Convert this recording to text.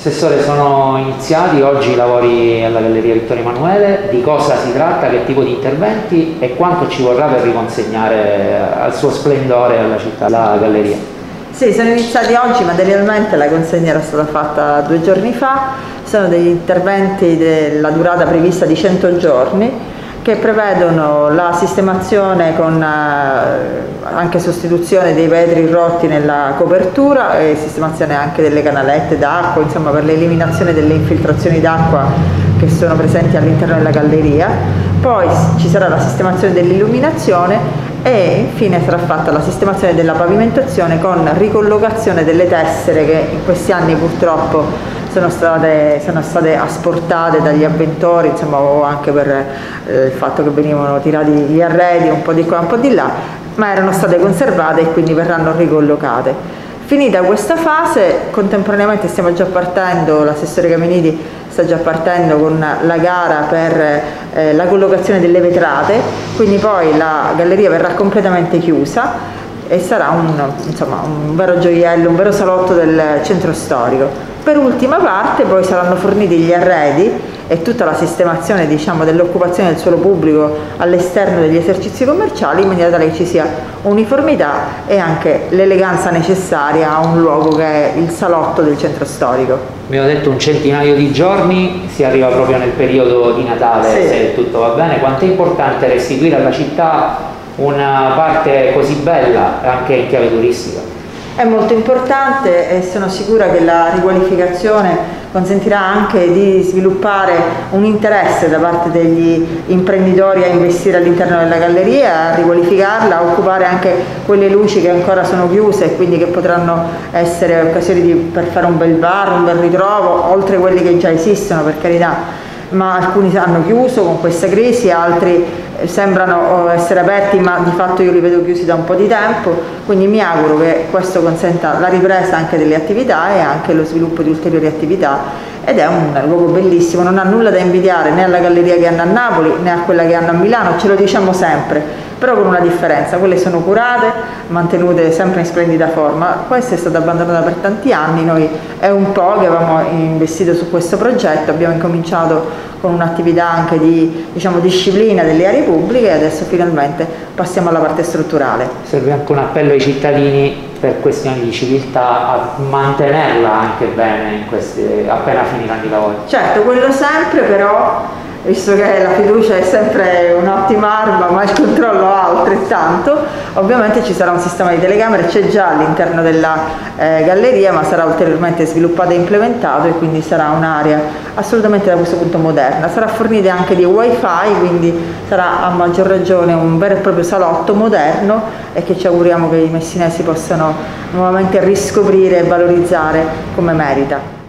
Assessore, sono iniziati. Oggi i lavori alla Galleria Vittorio Emanuele, di cosa si tratta, che tipo di interventi? E quanto ci vorrà per riconsegnare al suo splendore alla città la galleria? Sì, sono iniziati oggi, materialmente la consegna era stata fatta due giorni fa, sono degli interventi della durata prevista di 100 giorni che prevedono la sistemazione con eh, anche sostituzione dei vetri rotti nella copertura e sistemazione anche delle canalette d'acqua, insomma per l'eliminazione delle infiltrazioni d'acqua che sono presenti all'interno della galleria. Poi ci sarà la sistemazione dell'illuminazione e infine sarà fatta la sistemazione della pavimentazione con ricollocazione delle tessere che in questi anni purtroppo sono state, sono state asportate dagli avventori, insomma, anche per eh, il fatto che venivano tirati gli arredi un po' di qua un po' di là, ma erano state conservate e quindi verranno ricollocate. Finita questa fase, contemporaneamente stiamo già partendo, l'assessore Caminiti sta già partendo con la gara per eh, la collocazione delle vetrate, quindi poi la galleria verrà completamente chiusa e sarà un, insomma, un vero gioiello, un vero salotto del centro storico. Per ultima parte poi saranno forniti gli arredi e tutta la sistemazione diciamo, dell'occupazione del suolo pubblico all'esterno degli esercizi commerciali in maniera tale che ci sia uniformità e anche l'eleganza necessaria a un luogo che è il salotto del centro storico. Abbiamo detto un centinaio di giorni, si arriva proprio nel periodo di Natale sì. se tutto va bene. Quanto è importante restituire alla città una parte così bella anche in chiave turistica? È molto importante e sono sicura che la riqualificazione consentirà anche di sviluppare un interesse da parte degli imprenditori a investire all'interno della galleria, a riqualificarla, a occupare anche quelle luci che ancora sono chiuse e quindi che potranno essere occasioni di, per fare un bel bar, un bel ritrovo, oltre quelli che già esistono per carità. Ma alcuni hanno chiuso con questa crisi, altri sembrano oh, essere aperti ma di fatto io li vedo chiusi da un po' di tempo, quindi mi auguro che questo consenta la ripresa anche delle attività e anche lo sviluppo di ulteriori attività. Ed è un luogo bellissimo, non ha nulla da invidiare né alla galleria che hanno a Napoli né a quella che hanno a Milano, ce lo diciamo sempre, però con una differenza, quelle sono curate, mantenute sempre in splendida forma, questa è stata abbandonata per tanti anni, noi è un po' che avevamo investito su questo progetto, abbiamo incominciato con un'attività anche di diciamo, disciplina delle aree pubbliche e adesso finalmente passiamo alla parte strutturale. Serve anche un appello ai cittadini per questioni di civiltà a mantenerla anche bene questi, appena finiranno i lavori. Certo, quello sempre però visto che la fiducia è sempre un'ottima arma ma il controllo altrettanto, ovviamente ci sarà un sistema di telecamere, c'è già all'interno della eh, galleria ma sarà ulteriormente sviluppato e implementato e quindi sarà un'area assolutamente da questo punto moderna, sarà fornita anche di wifi quindi sarà a maggior ragione un vero e proprio salotto moderno e che ci auguriamo che i messinesi possano nuovamente riscoprire e valorizzare come merita.